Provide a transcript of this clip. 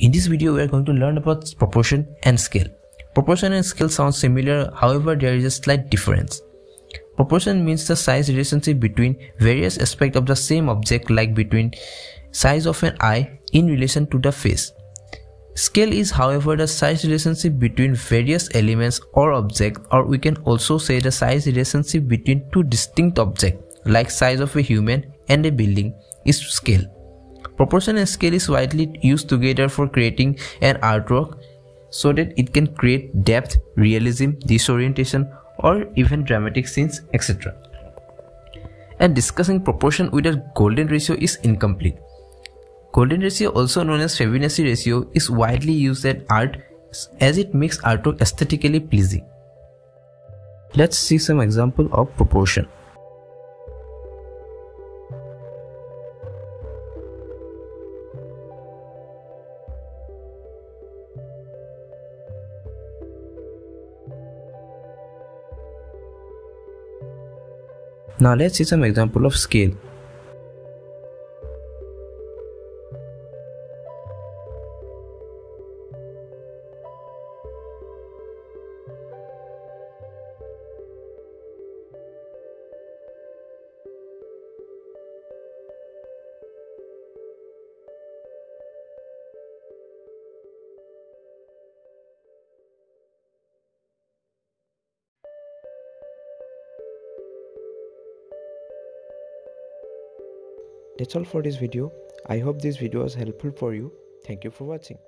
In this video, we are going to learn about proportion and scale. Proportion and scale sound similar, however, there is a slight difference. Proportion means the size relationship between various aspects of the same object like between size of an eye in relation to the face. Scale is however the size relationship between various elements or objects or we can also say the size relationship between two distinct objects like size of a human and a building is scale. Proportion and scale is widely used together for creating an artwork so that it can create depth, realism, disorientation or even dramatic scenes etc. And discussing proportion with a golden ratio is incomplete. Golden ratio also known as Fibonacci ratio is widely used in art as it makes artwork aesthetically pleasing. Let's see some example of proportion. Now let's see some example of scale. That's all for this video. I hope this video was helpful for you. Thank you for watching.